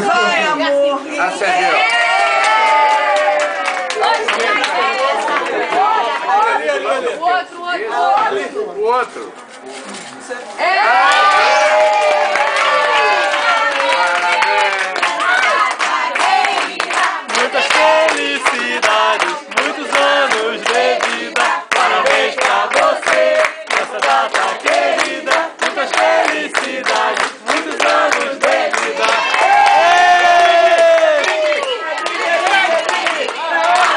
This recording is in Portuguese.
Vai, amor. Acendeu. Hoje, ah, o outro, o outro. O outro. O outro.